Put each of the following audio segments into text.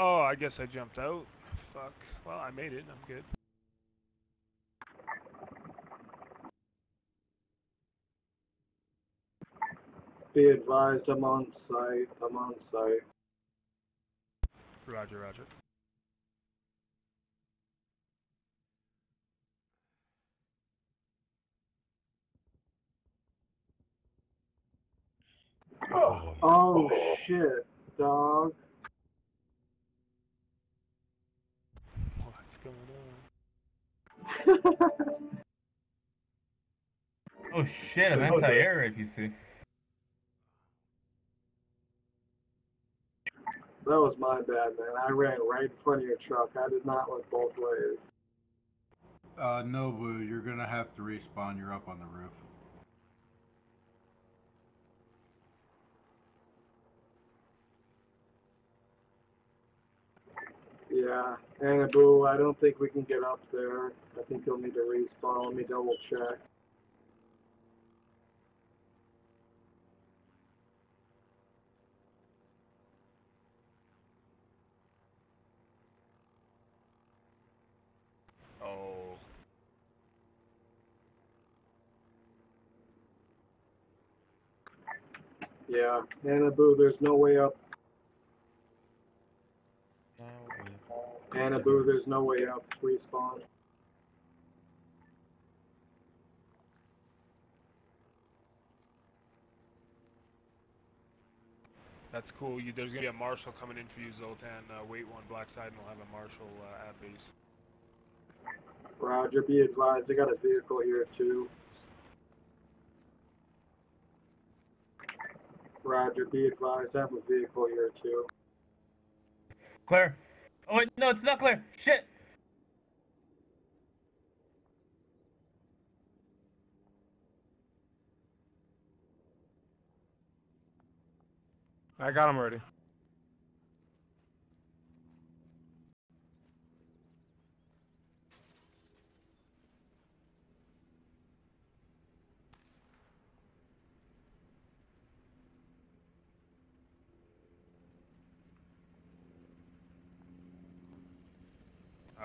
Oh, I guess I jumped out. Fuck. Well, I made it. I'm good. Be advised, I'm on site. I'm on site. Roger, roger. Oh, oh. shit, dog. What's going on? Oh shit, I'm anti-air if you see. That was my bad, man. I ran right in front of your truck. I did not look both ways. Uh, no, Nobu, you're gonna have to respawn. You're up on the roof. Yeah, Anabu, I don't think we can get up there. I think you'll need to respawn. Let me double check. Oh. Yeah, Anabu, there's no way up. Anabu, there's no way up. Respawn. That's cool. You, there's gonna be a marshal coming in for you, Zoltan. Uh, wait one black side, and we'll have a marshal uh, at base. Roger, be advised. I got a vehicle here too. Roger, be advised. I have a vehicle here too. Clear. Oh wait, no, it's not clear. Shit. I got him already.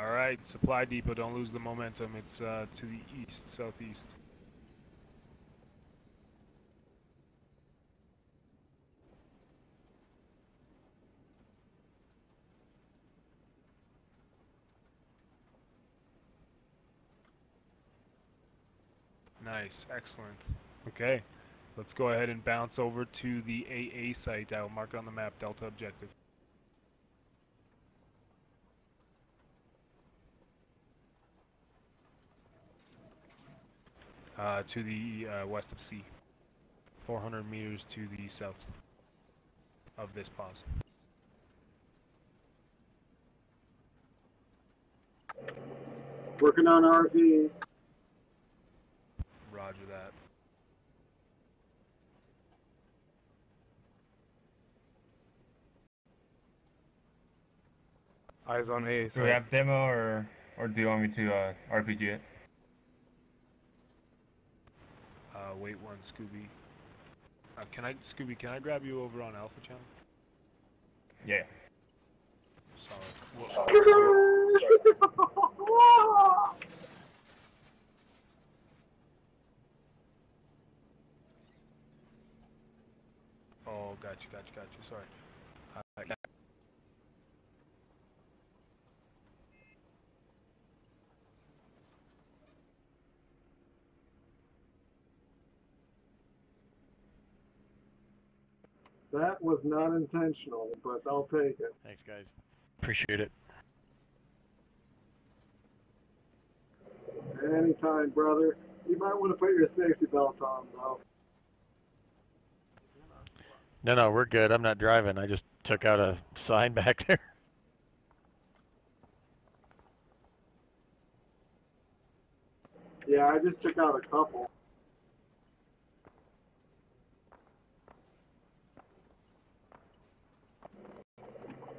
All right, supply depot. Don't lose the momentum. It's uh, to the east, southeast. Nice, excellent. Okay, let's go ahead and bounce over to the AA site. I'll mark on the map, Delta objective. Uh, to the uh, west of C. 400 meters to the south of this pause. Working on RV. Roger that. Eyes on A. Do we have demo or or do you want me to uh, RPG it? Uh, wait one, Scooby. Uh, can I, Scooby, can I grab you over on Alpha Channel? Yeah. Sorry. Whoa. Oh, got you, got you, got you. Sorry. Uh, yeah. That was not intentional, but I'll take it. Thanks, guys. Appreciate it. Anytime, brother. You might want to put your safety belt on, though. No, no, we're good. I'm not driving. I just took out a sign back there. Yeah, I just took out a couple.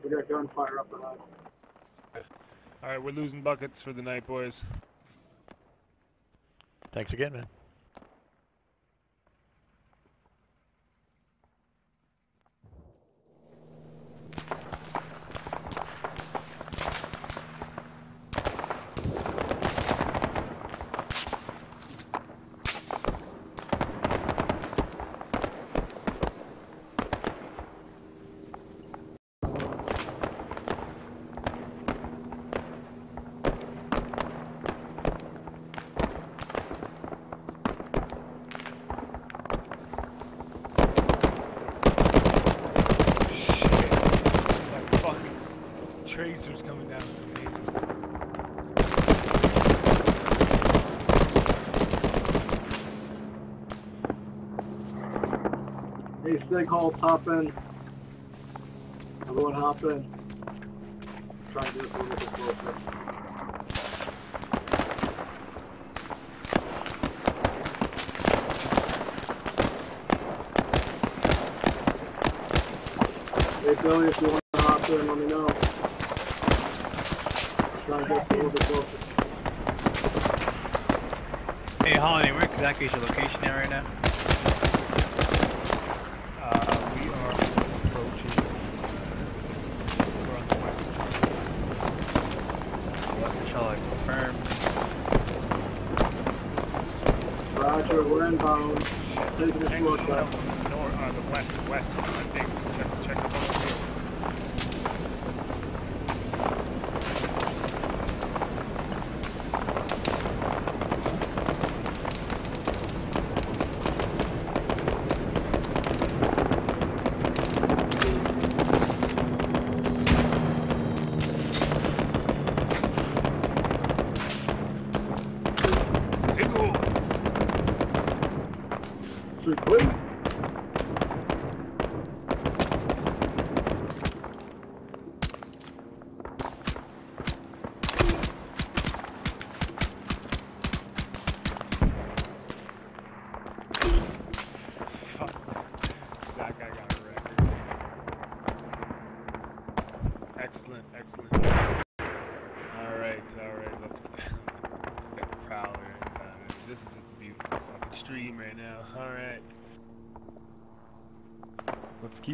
We got gunfire up ahead. All right, we're losing buckets for the night, boys. Thanks again, man. Hey, Sig Hall, hop in. Everyone hop in. Try get us a little bit closer. Hey, Billy, if you want to hop in, let me know. Try and get a little bit closer. Hey, Holiday, where exactly is your location at right now? Uh, we are approaching. We're on the west. Charlotte confirmed. Roger, we're inbound. Taking a shortcut. north, uh, the west, west, I think.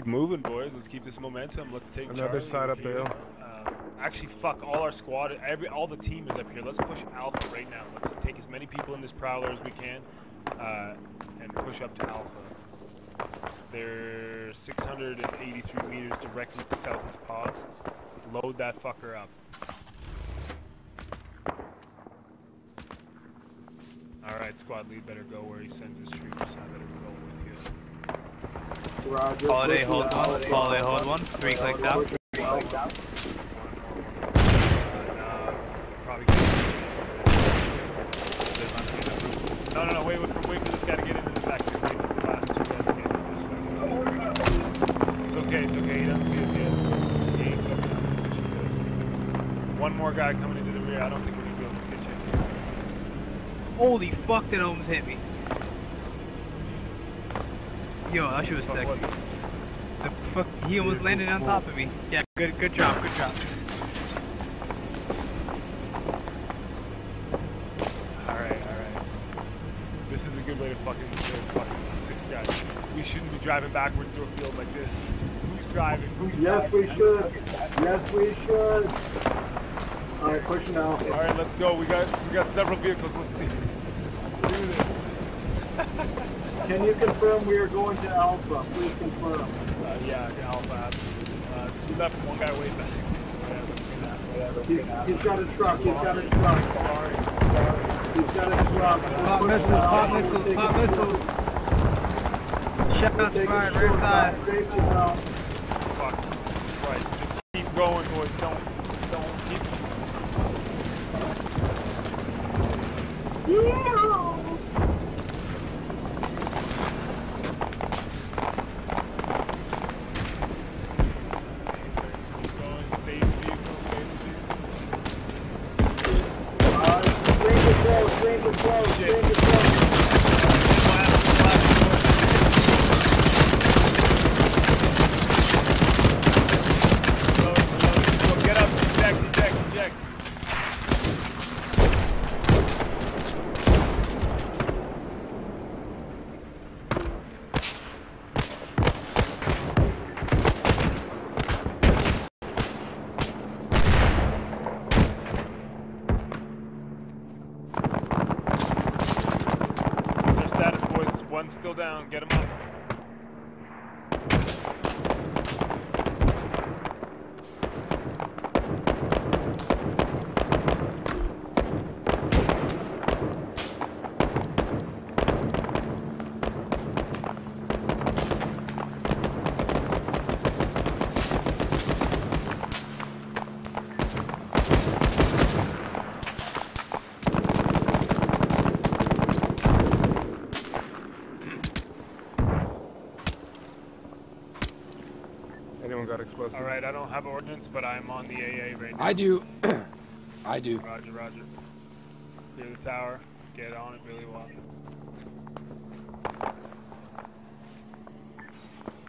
Keep moving, boys. Let's keep this momentum. Let's take Another Charlie side up here. hill. Um, actually, fuck all our squad. Every all the team is up here. Let's push Alpha right now. Let's take as many people in this prowler as we can, uh, and push up to Alpha. They're 683 meters directly south of Pause. Load that fucker up. Alright, squad lead better go where he sends his troops. I better go with you. Roger. Holiday, hold it one. out. Holiday, hold one. Three clicks out. Push it out. Uh, probably good. No, no, no, wait, wait, wait for this guy to get into the factory. Wait for the last two guys to get into this factory. It's okay, it's okay, he doesn't see us yet. He ain't coming out. One more guy coming into the rear, I don't think we're gonna be able to get you. Holy fuck, that almost hit me. Yo, that was Fuck, sexy. The fuck, he almost landed on top of me. Yeah, good, good job, good job. Alright, alright. This is a good way to fucking, to fucking six guys. We shouldn't be driving backwards through a field like this. Who's driving? Who's Yes, we driving? should. Yes, we should. All right, push now. All right, let's go. We got we got several vehicles. Let's see. Let's do this. Can you confirm we are going to Alpha? Please confirm. Uh, yeah, yeah, Alpha. Uh, we left one guy way back. Whatever. He's, he's got a truck. He's got a truck. Sorry. Sorry. He's got a truck. Pop Push missiles, now. pop We're missiles, pop missiles. shortcut. Shots We're taking a fired, right side. Safety now. Fuck. Right. Just keep going, boys. Don't don't keep. Keep on the AA right now. I do. I do. Roger, Roger. Clear the tower. Get on it really well.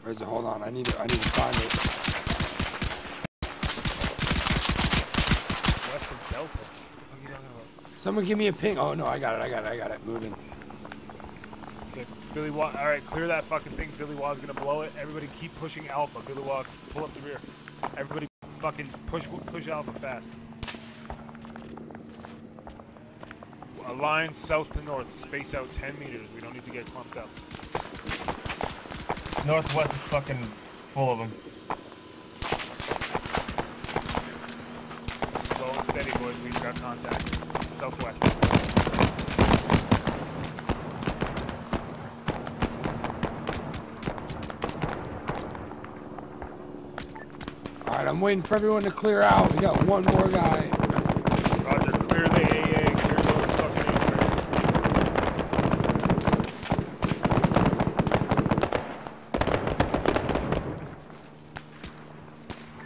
Where's it? Hold on. I need to. I need to find it. West of Delta. What are you talking about? Someone give me a ping. Oh no, I got it. I got it. I got it. Moving. Okay, Billy Waugh. All right, clear that fucking thing. Billy Waugh's gonna blow it. Everybody keep pushing Alpha. Billy Waugh, pull up the rear. Everybody fucking push push Alpha fast. A line south to north. Space out 10 meters. We don't need to get clumped up. Northwest is fucking full of them. Slow and steady, boys. We've got contact. Southwest. All right, I'm waiting for everyone to clear out. We got one more guy. Roger. Clear the AA. Clear those fucking.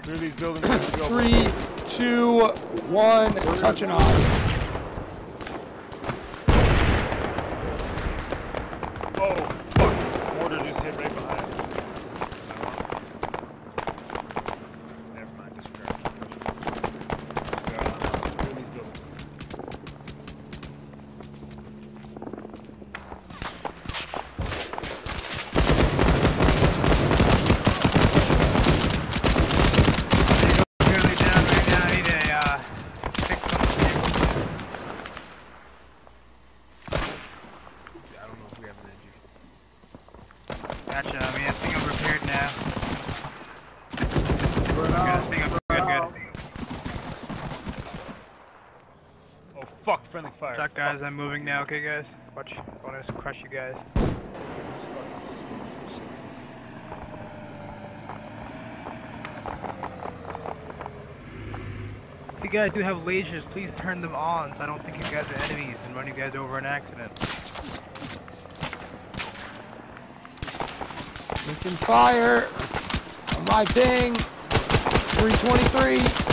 Clear these buildings. as we go. Three, two, one. Touching off. Oh, fuck. Mortar just hit right behind us. Never mind, disregard. Yeah, clear these buildings. Clearly down right now. I need a uh, fix on the vehicle. Yeah, I don't know if we have an engine. Gotcha. I mean, I think I'm repaired now. We're Good, I out. think I'm good, We're good. out. Oh, fuck. Friendly fire. What's up, guys? I'm moving now. Okay, guys. Watch. I want to crush you guys. If you guys do have lasers, please turn them on so I don't think you guys are enemies and run you guys over an accident. Taking fire. On my thing. 323.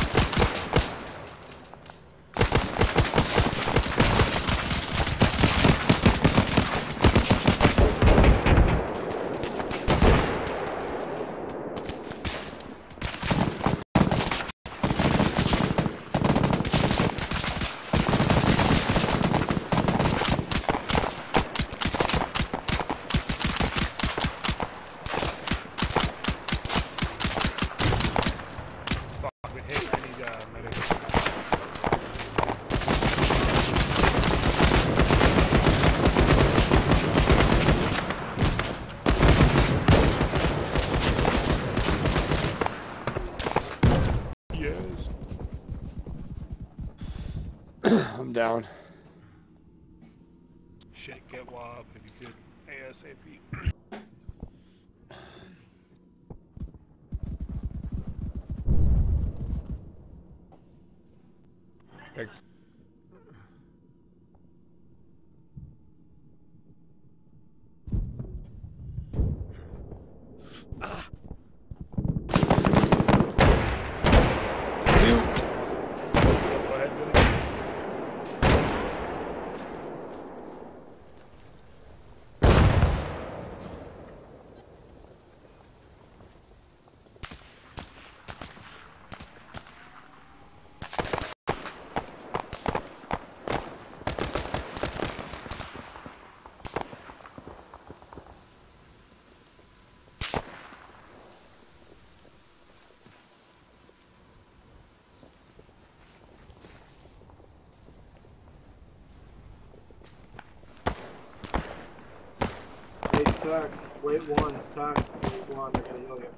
Fuck, we hit. I need uh, medic. Yes. I'm down. Shit, WAP if you could. ASAP. Thanks. Two. Go ahead, Billy. Sir. Wait one. Sir. Wait one. I gotta heal you.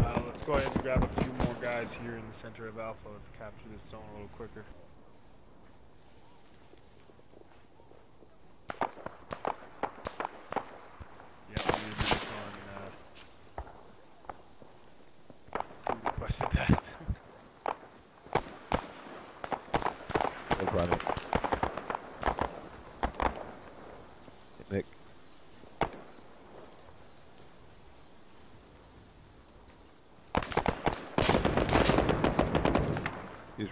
Uh, let's go ahead and grab a few more guys here in the center of Alpha. Let's capture this zone a little quicker. Yeah, we did this on, uh, who requested that? No problem. Nick.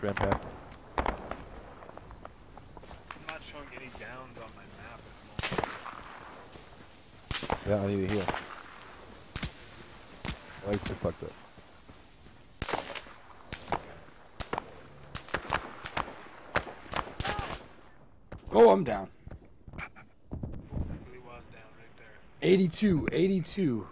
Just ran. I'm not showing any downs on my map at the moment. Yeah, I need to heal. Lights are fucked up. Oh, I'm down. Really was down right there. 82, 82.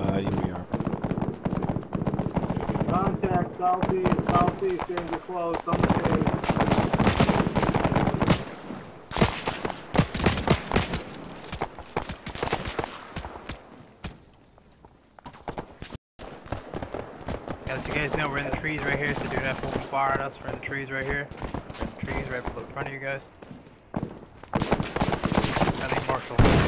Uh, I need to rearm. Contact southeast, southeast, danger close, on the page. As you guys know, we're in the trees right here, so do not open fire at us. In the trees right here. Trees right in front of you guys. I think Marshall.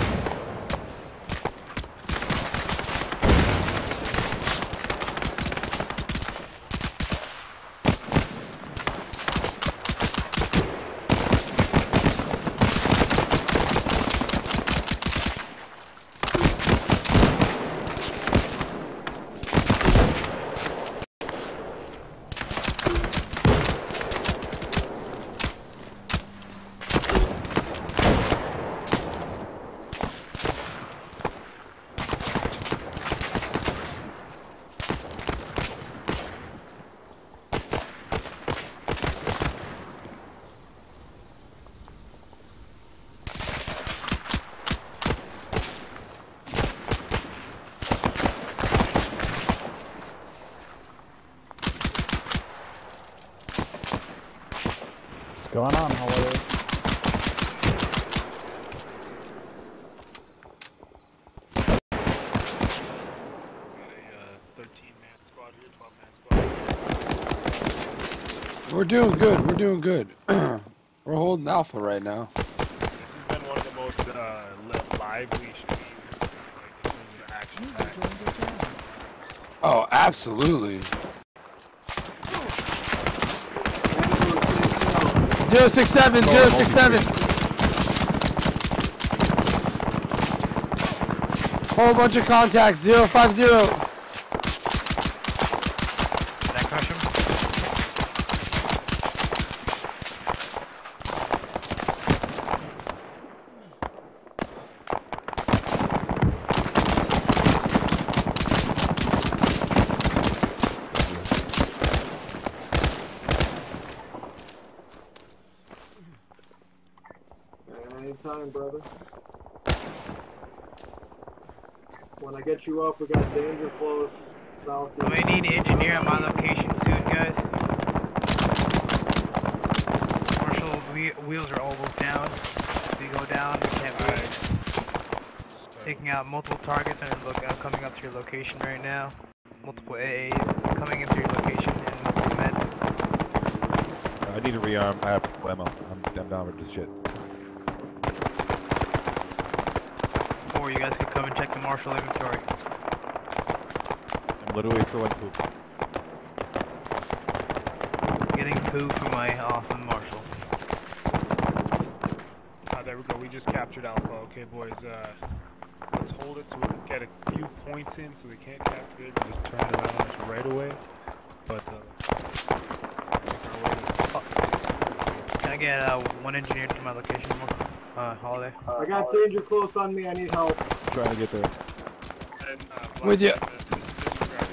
Doing good. We're doing good. We're holding Alpha right now. This has been one of the most uh, lively streams, like in terms of action. packed. Oh, absolutely. Zero six seven, zero six seven. Whole bunch of contacts. Zero five zero. Get you up, we got danger close, southeast. We need an engineer on my location soon, guys. Marshall, we- wheels are almost down. If we go down, we can't move. Taking out multiple targets and look, uh, coming up to your location right now. Multiple AAs coming into your location and multiple men. I need to rearm. I have ammo. I'm, I'm down with this shit. Or you guys Marshall inventory. I'm literally throwing poop. Getting poo for my awesome Marshall. Ah, there we go. We just captured Alpha. Okay, boys. Uh, let's hold it so we can get a few points in so we can't capture it and just turn it around on us right away. But, uh, our way is- Can I get uh, one engineer to my location, uh, Holiday? I got danger close on me, I need help. trying to get there. And, uh, With ya. Black- uh, this- this is where I-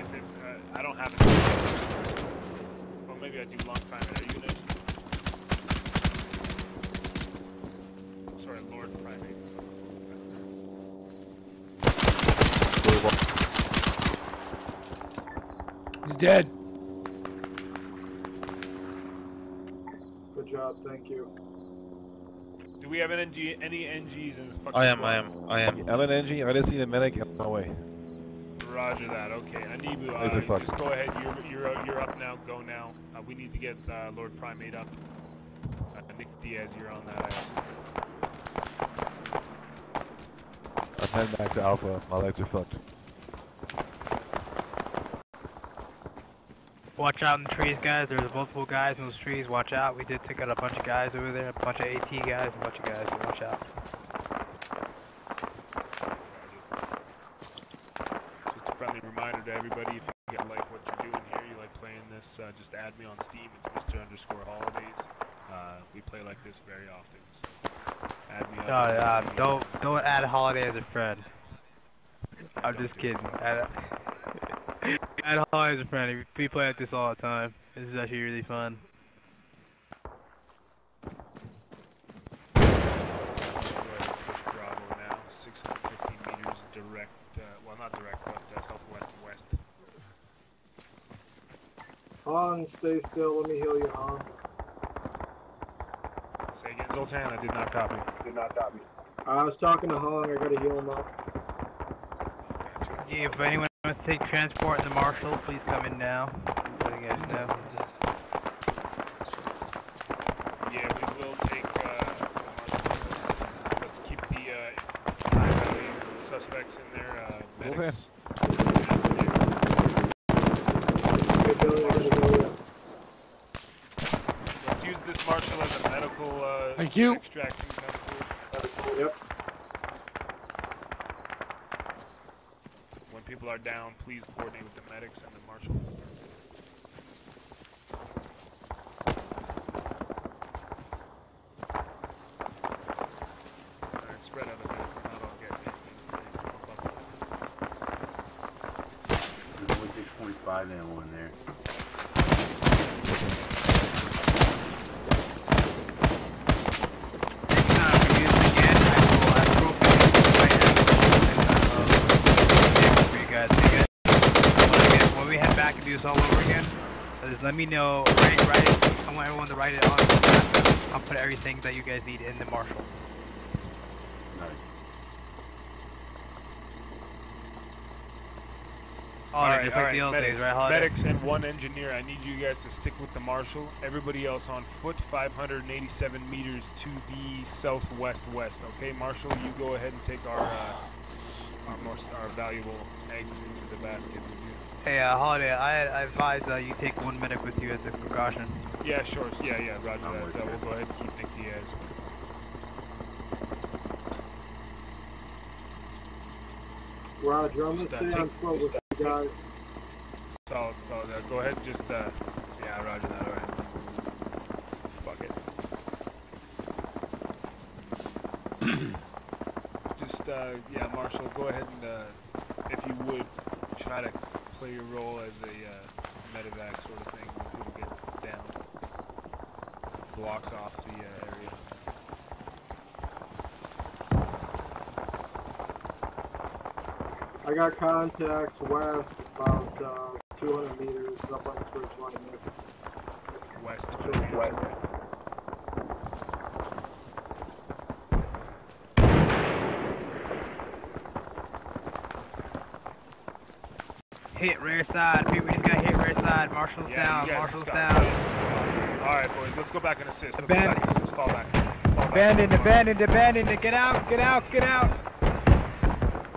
if it- uh, I don't have it. Well, maybe I do long time. Are you next? Sorry, Lord Primate. dead. Good job, thank you. Do we have an NG, any NGs in the fucking I am, I am, I am. LNNG, I didn't see the medic. On my way. Roger that. Okay, Anibu, uh, fuck? go ahead. You're you're uh, you're up now. Go now. Uh, we need to get uh, Lord Primate up. Uh, Nick Diaz, you're on that. I'm heading back to Alpha. My legs are fucked. Watch out in the trees, guys. There's multiple guys in those trees. Watch out. We did take out a bunch of guys over there. A bunch of AT guys. A bunch of guys. Watch out. Just a friendly reminder to everybody: if you get like what you're doing here, you like playing this, uh, just add me on Steam. It's Mr. Underscore Holidays. Uh, we play like this very often. So add me. No, uh, don't don't add Holiday as a friend. I'm just kidding. Add, add Holiday as a friend. We play like this all the time. This is actually really fun. Go ahead and push Bravo now. 650 meters direct. Uh, well, not direct, but uh, southwest west. Han, stay still, let me heal you, Han. Say again, Zoltan. I did not copy. Did not copy. I was talking to Han, I gotta heal him up. Yeah, if anyone wants to take transport in the Marshall, please come in now. Let you guys know. Yeah, we will take. Uh, the marshal. Keep the uh, suspects in there. Uh, medics. Okay, Billy, I gotta heal you. Let's use this marshal as a medical uh, Thank you. extraction chemical. Yep. When people are down, please coordinate with the medics and the marshal. Spread out a bit. Not all get hit. There's only 645 ammo in there. Next time we use it again, I will have trophies right here. for you guys. So you guys, when we get- when we head back and do this all over again, uh, just let me know. Write, write it. I want everyone to write it on. I'll put everything that you guys need in the Marshall. Nice. Holiday, just like medics, days, right, medics and one engineer. I need you guys to stick with the marshal. Everybody else on foot, 587 meters to the southwest west. Okay, marshal, you go ahead and take our uh, our most our valuable eggs into the basket. Would you? Hey, uh, Holiday, I, I advise uh, you take one medic with you as a precaution. Yeah, sure. Yeah, yeah. Roger I'm that. Uh, we'll go ahead and keep Nick Diaz. Roger, I'm gonna uh, stay on take- foot with you guys. So, solid. Uh, go ahead, and just uh, yeah, Roger that. All right. Fuck it. just uh, yeah, Marshall, go ahead and uh, if you would try to play your role as a uh, medevac sort of thing when people get down. Blocks off the uh, area. I got contacts west about uh, 200 meters up on the switch line there. West. West. Hit rear side. People just got hit rear side. Marshall's Yeah, down. you guys down. it. All right, boys. Let's go back and assist. Let's go back and assist. Fall back. Fall. Abandoned, Come on. abandoned, abandoned. Get out, get out, get out.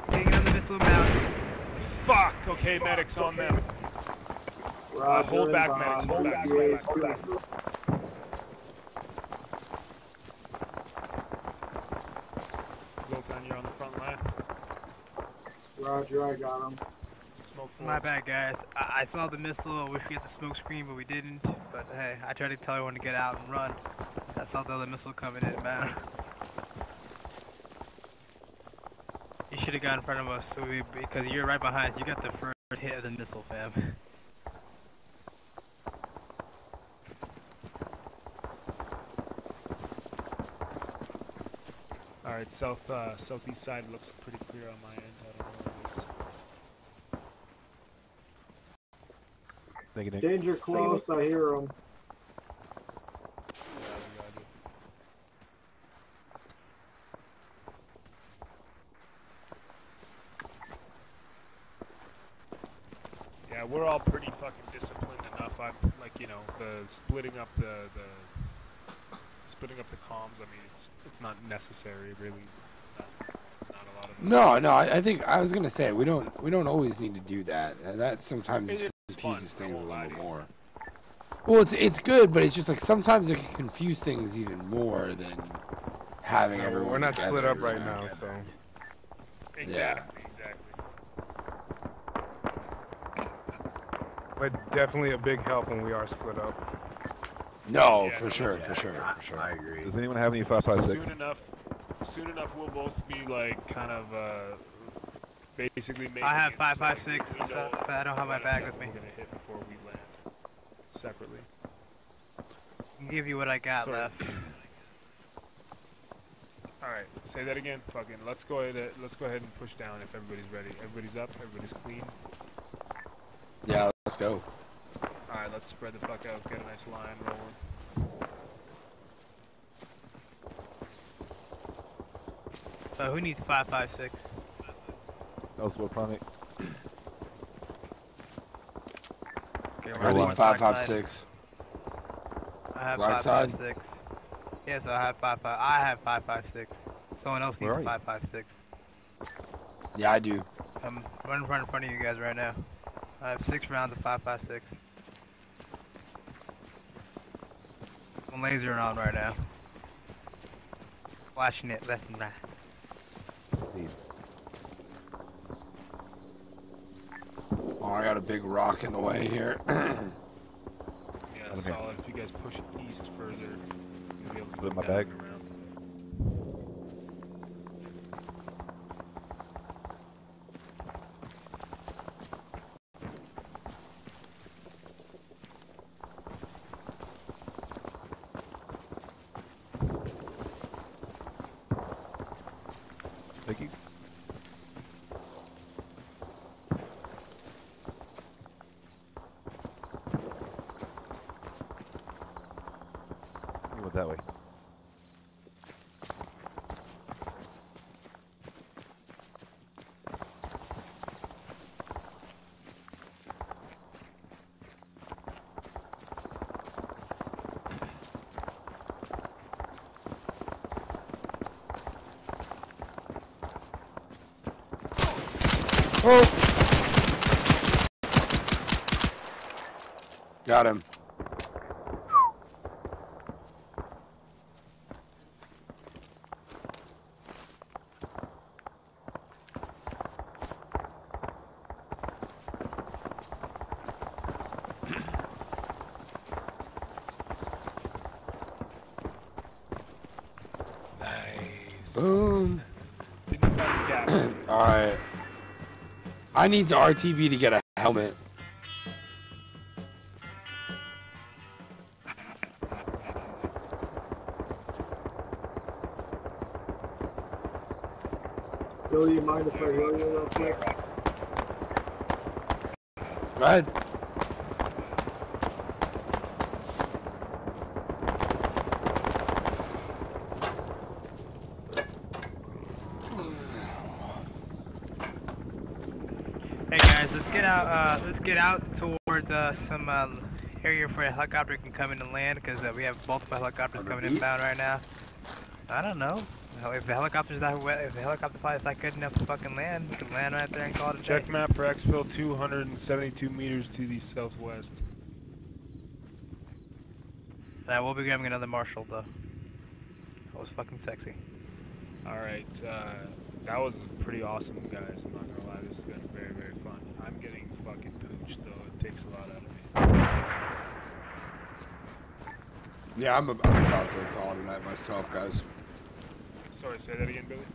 Taking on the missile mount. Fuck! Okay, medics on them. Roger, uh, hold back, inbound, medics, hold back, ETA hold back, hold two. Zoltan, you're on the front line. Roger, I got him. My bad, guys. I, I saw the missile. I wish we had the smoke screen, but we didn't. But hey, I tried to tell everyone to get out and run. I saw the other missile coming in, man. You should have got in front of us, so we, because you're right behind. You got the first hit of the missile, fam. All right, south uh, southeast side looks pretty clear on my end. I don't know what it is. Thank you, Nick. Danger close, I hear them. Yeah, we're all pretty fucking disciplined enough. I'm like you know the splitting up the the splitting up the comms. I mean, it's it's not necessary really. Not, not a lot of. No, no, I, I think I was gonna say we don't we don't always need to do that. Uh, That sometimes It is confuses fun, things a little to bit you. more. Well, it's it's good, but it's just like sometimes it can confuse things even more than having No, everyone. we're not together, split up right know? now, so. Exactly, exactly. But definitely a big help when we are split up. No, Yeah, for no, sure, Yeah, for sure, I- for sure. I agree. Does anyone have any 556? Soon enough, soon enough, we'll both be like kind of uh, basically making. I have it five, so five, six, we know but I don't have my bag with me. We're gonna hit before we land separately. I'll give you what I got Sorry. left. All right, say that again. Fucking, let's go ahead. Let's go ahead and push down if everybody's ready. Everybody's up. Everybody's clean. Yeah, let's go. All right, let's spread the fuck out. Get a nice line rolling. So who needs five, five, six? Eligible Chronic. Okay, I we're need going five, black five, side. six. I have Black five, side? five, six. Yes, I have five, five. I have five, five, six. Someone else Where needs five, five, six. Yeah, I do. I'm right in front in front of you guys right now. I have six rounds of five, five, six. I'm lasering on right now. Flashing it left and right. Please. Oh, I got a big rock in the way here. Yeah, Okay. solid. If you guys push east further, you'll be able to Put it in go my bag. and around. Thank you. You went that way. Oh! Got him. Boom. Didn't find the gap. Alright. I need to RTV to get a helmet. You mind if I you real quick? Go ahead. Hey guys, let's get out. Uh, let's get out towards uh, some uh, area where a helicopter can come in and land, because uh, we have multiple helicopters coming inbound right now. I don't know. If the helicopter's not if the helicopter pilot's not good enough to fucking land, we can land right there and call it a day. Check map for exfil 272 meters to the southwest. Uh, we'll be grabbing another Marshall though. That was fucking sexy. Alright, uh, that was pretty awesome, guys. I'm not gonna lie, this has been very, very fun. I'm getting fucking pooched, though. It takes a lot out of me. Yeah, I'm, about to call it a night myself, guys. Sorry, say that again, Billy?